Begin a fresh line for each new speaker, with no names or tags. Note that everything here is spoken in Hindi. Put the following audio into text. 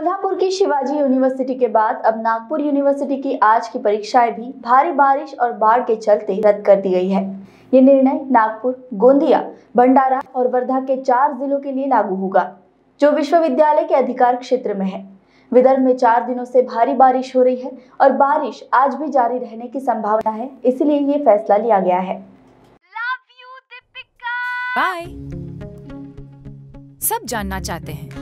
नागपुर की शिवाजी यूनिवर्सिटी के बाद अब नागपुर यूनिवर्सिटी की आज की परीक्षाएँ भी भारी बारिश और बाढ़ के चलते रद्द कर दी गई है। ये निर्णय नागपुर गोंदिया भंडारा और वर्धा के चार जिलों के लिए लागू होगा जो विश्वविद्यालय के अधिकार क्षेत्र में है। विदर्भ में चार दिनों से भारी बारिश हो रही है और बारिश आज भी जारी रहने की संभावना है इसलिए ये फैसला लिया गया है।
बाय सब जानना चाहते हैं।